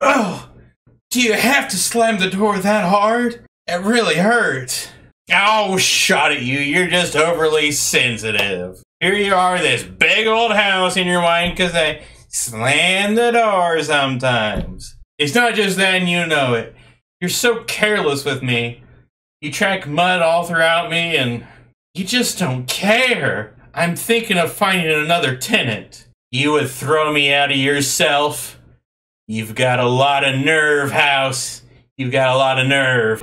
Oh, do you have to slam the door that hard? It really hurts. Oh, shot at you. You're just overly sensitive. Here you are, this big old house in your mind because I slam the door sometimes. It's not just that and you know it. You're so careless with me. You track mud all throughout me and you just don't care. I'm thinking of finding another tenant. You would throw me out of yourself. You've got a lot of nerve, House. You've got a lot of nerve.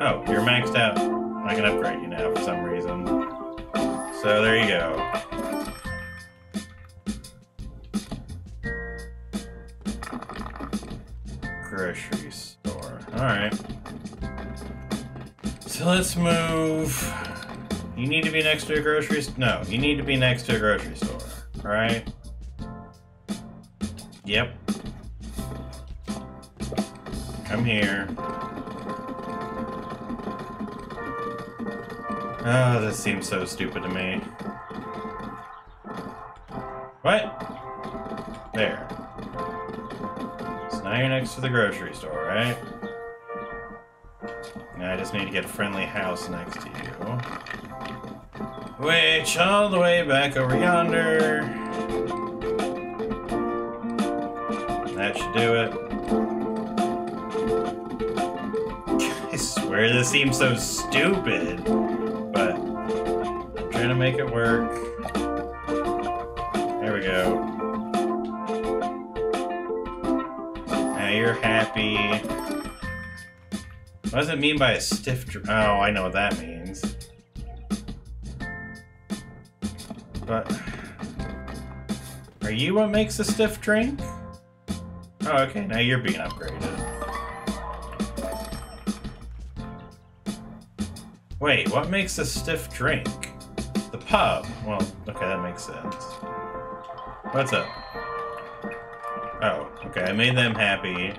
Oh, you're maxed out. I can upgrade you now for some reason. So there you go. Grocery store. Alright. So let's move. You need to be next to a grocery store. No, you need to be next to a grocery store. Right? Yep. Come here. Oh, this seems so stupid to me. What? There. So now you're next to the grocery store, right? Now I just need to get a friendly house next to you. Which all the way back over yonder. Do it. I swear this seems so stupid but I'm trying to make it work. There we go. Now you're happy. What does it mean by a stiff drink? Oh, I know what that means. But... Are you what makes a stiff drink? Oh, okay, now you're being upgraded. Wait, what makes a stiff drink? The pub. Well, okay, that makes sense. What's up? Oh, okay, I made them happy.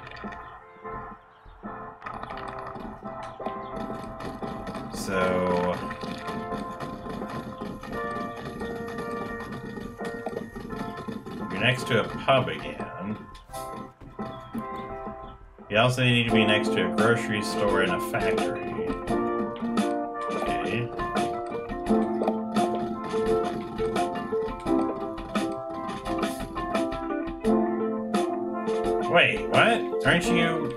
So... You're next to a pub again. You also need to be next to a grocery store and a factory. Wait, what? Aren't you...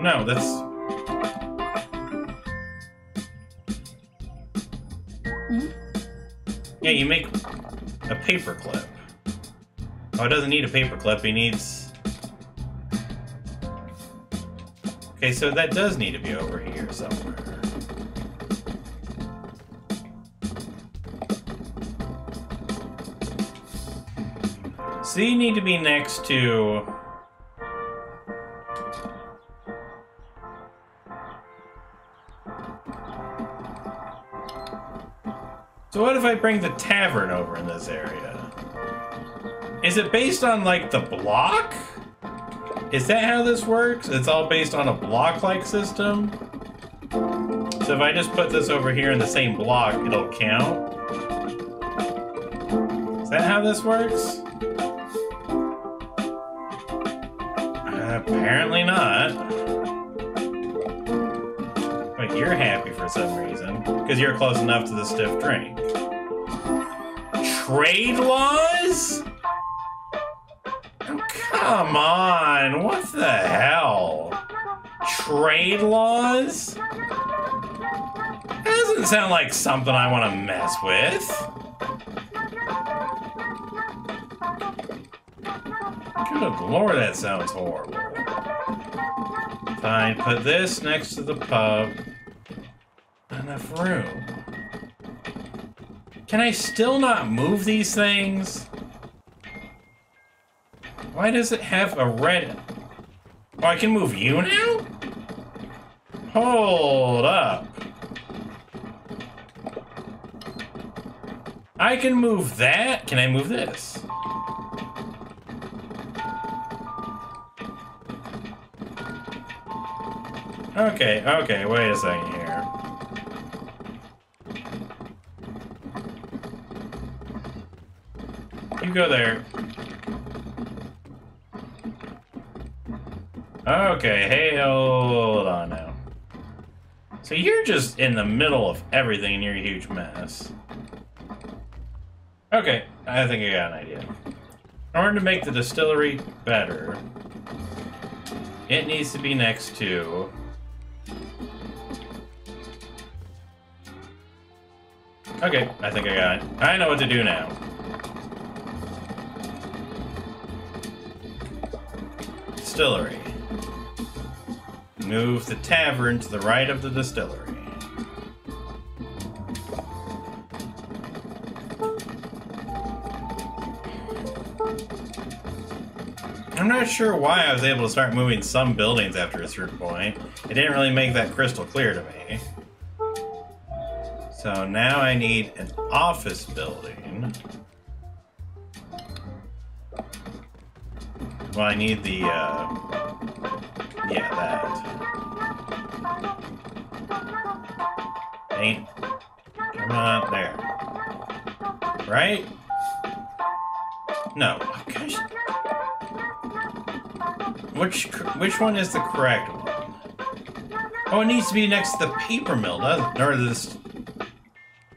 No, that's... Hmm? Yeah, you make a paper clip. Oh, it doesn't need a paper clip, he needs... Okay, so that does need to be over here somewhere. So you need to be next to... So what if I bring the tavern over in this area? Is it based on, like, the block? Is that how this works? It's all based on a block-like system? So if I just put this over here in the same block, it'll count? Is that how this works? Apparently not. But you're happy for some reason. Because you're close enough to the stiff drink. Trade laws? Come on. What the hell? Trade laws? That doesn't sound like something I want to mess with. Good lord, that sounds horrible. Fine, put this next to the pub. Enough room. Can I still not move these things? Why does it have a red... Oh, I can move you now? Hold up. I can move that? Can I move this? Okay, okay, wait a second here. You go there. Okay, hey, hold on now. So you're just in the middle of everything and you're a huge mess. Okay, I think I got an idea. In order to make the distillery better, it needs to be next to... Okay, I think I got it. I know what to do now. Distillery. Move the tavern to the right of the distillery. I'm not sure why I was able to start moving some buildings after a certain point. It didn't really make that crystal clear to me. So now I need an office building. Well, I need the, uh, yeah, that. Ain't, come on, there. Right? No, gosh. Which, which one is the correct one? Oh, it needs to be next to the paper mill, doesn't it? Or this,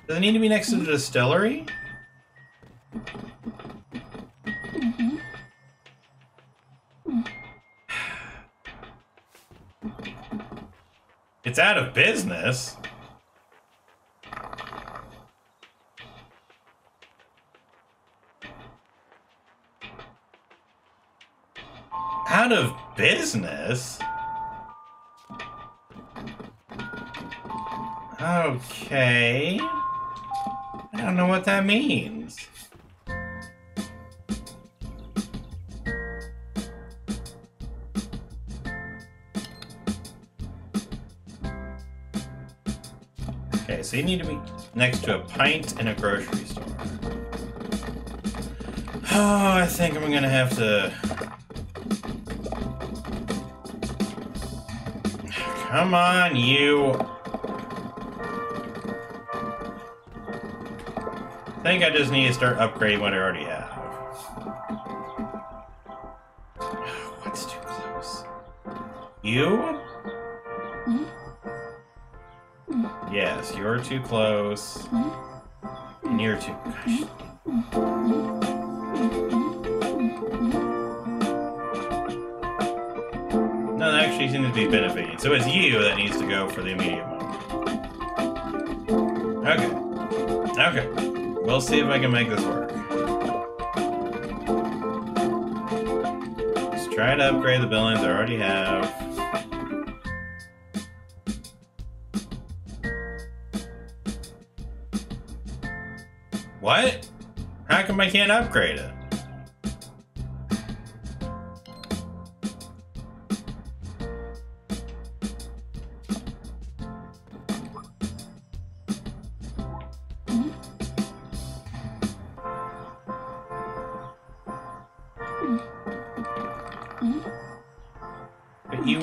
does it need to be next to the distillery? It's out of business. Out of business? Okay. I don't know what that means. Okay, so you need to be next to a pint in a grocery store. Oh, I think I'm gonna have to... Come on, you. I think I just need to start upgrading what I already have. What's too close? You? Yes, you're too close. And you're too... Gosh. No, that actually seems to be benefiting. So it's you that needs to go for the immediate moment. Okay. Okay. We'll see if I can make this work. Let's try to upgrade the buildings I already have. What? How come I can't upgrade it?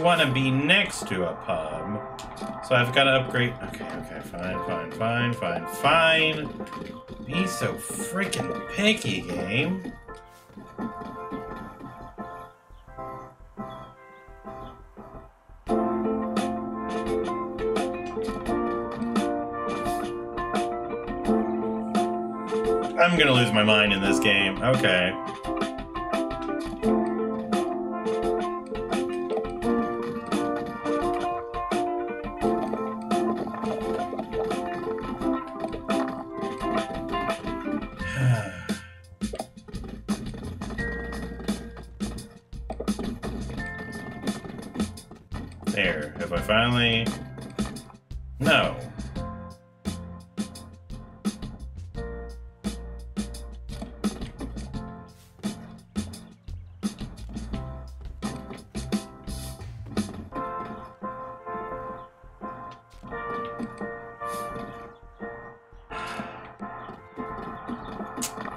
Want to be next to a pub. So I've got to upgrade. Okay, okay, fine, fine, fine, fine, fine. Be so freaking picky, game. I'm gonna lose my mind in this game. Okay. There. Have I finally... No.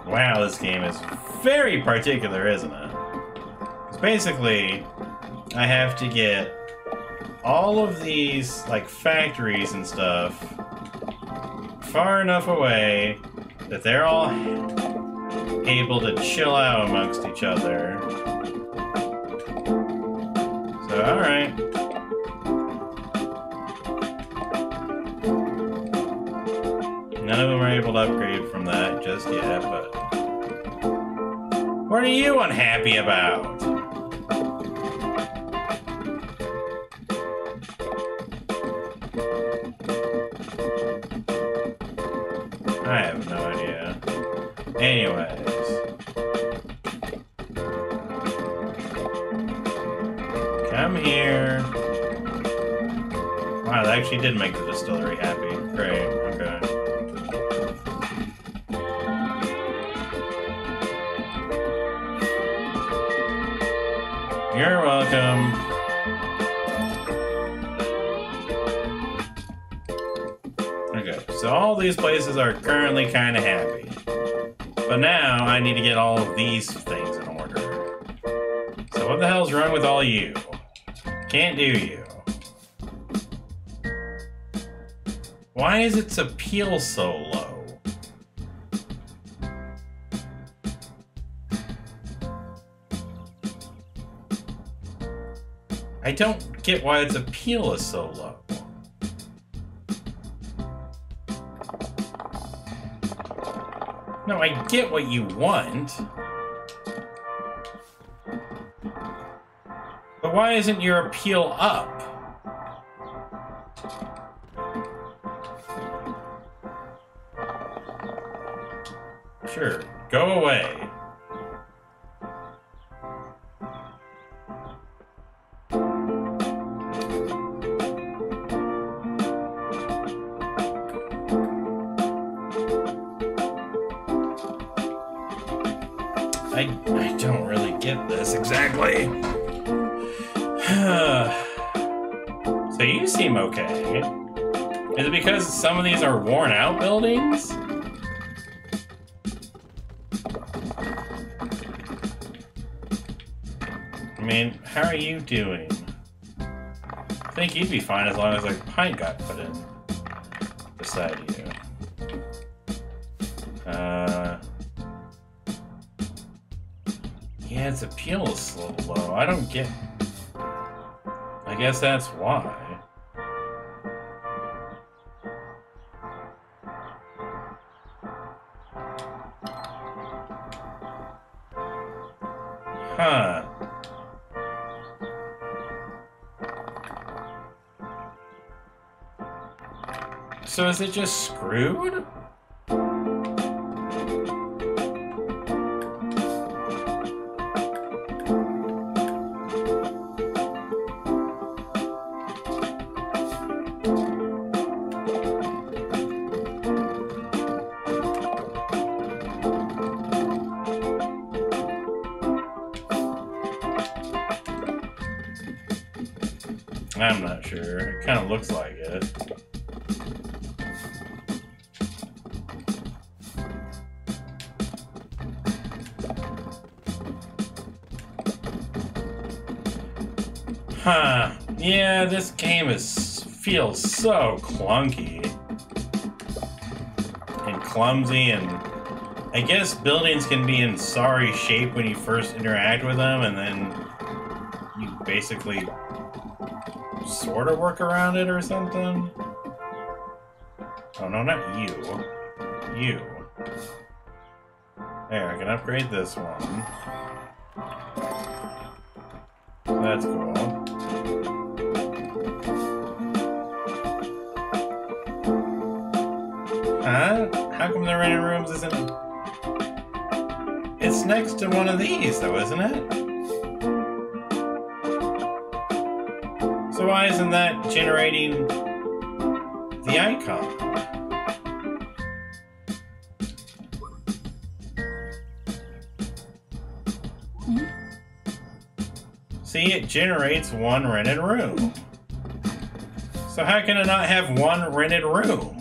Wow, this game is very particular, isn't it? 'Cause basically, I have to get all of these, like, factories and stuff far enough away that they're all able to chill out amongst each other. So, alright. None of them are able to upgrade from that just yet, but... What are you unhappy about? I have no idea. Anyways. Come here. Wow, that actually did make the distillery happy. Great, okay. You're welcome. So all these places are currently kind of happy. But now I need to get all of these things in order. So what the hell's wrong with all you? Can't do you. Why is its appeal so low? I don't get why its appeal is so low. No, I get what you want. But why isn't your appeal up? Don't really get this exactly. so you seem okay. Is it because some of these are worn out buildings? I mean, how are you doing? I think you'd be fine as long as a pint got put in beside you. Uh, its appeal is little low. I don't get. I guess that's why. Huh. So is it just screwed? I'm not sure. It kind of looks like it. Huh. Yeah, this game is feels so clunky and clumsy and I guess buildings can be in sorry shape when you first interact with them and then you basically sort of work around it or something. Oh no, not you. You. There, I can upgrade this one. That's cool. Huh? How come the rented rooms isn't... It's next to one of these, though, isn't it? So why isn't that generating the icon? Mm-hmm. See, it generates one rented room. So how can it not have one rented room?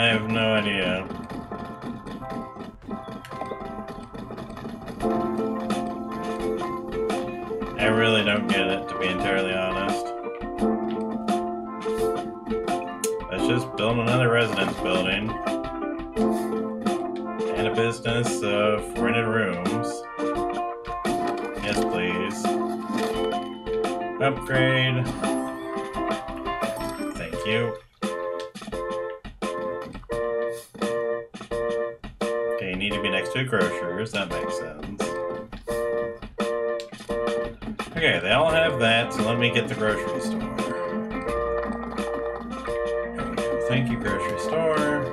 I have no idea. I really don't get it, to be entirely honest. Let's just build another residence building. And a business of rented rooms. Yes, please. Upgrade. Thank you. You a grocer's. That makes sense. Okay, they all have that, so let me get the grocery store. Thank you, grocery store.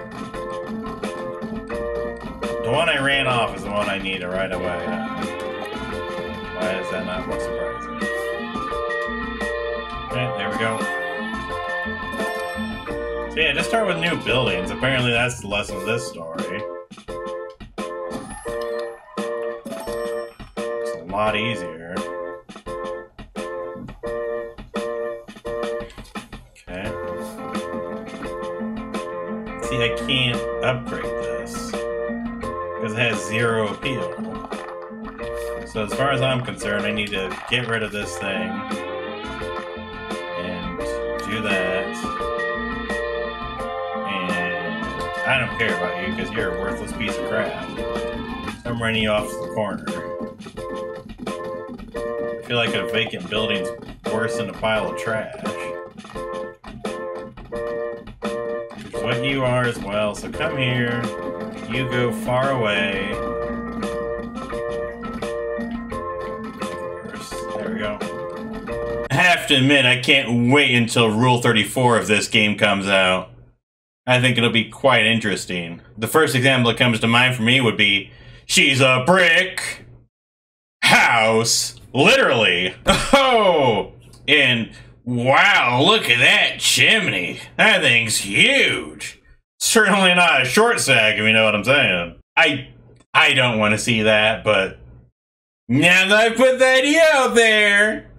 The one I ran off is the one I need right away. Why is that not more surprising? Okay, there we go. So yeah, just start with new buildings. Apparently that's the lesson of this story. Lot easier. Okay. See, I can't upgrade this because it has zero appeal. So as far as I'm concerned, I need to get rid of this thing and do that. And I don't care about you because you're a worthless piece of crap. I'm running you off to the corner. Feel like a vacant building's worse than a pile of trash. Is what you are as well, so come here. You go far away. There we go. I have to admit, I can't wait until Rule 34 of this game comes out. I think it'll be quite interesting. The first example that comes to mind for me would be She's a brick house. Literally. Oh! And wow, look at that chimney. That thing's huge. Certainly not a short sag, if you know what I'm saying. I I don't want to see that, but now that I put idea out there,